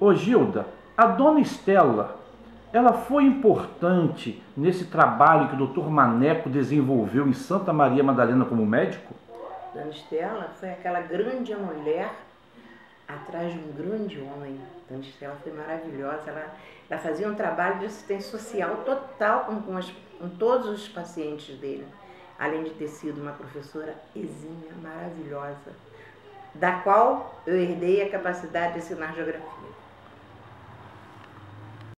Ô Gilda, a dona Estela, ela foi importante nesse trabalho que o Dr. Maneco desenvolveu em Santa Maria Madalena como médico? Dona Estela foi aquela grande mulher atrás de um grande homem. Dona Estela foi maravilhosa. Ela, ela fazia um trabalho de assistência social total com, com, as, com todos os pacientes dele. Além de ter sido uma professora exímia, maravilhosa, da qual eu herdei a capacidade de ensinar geografia.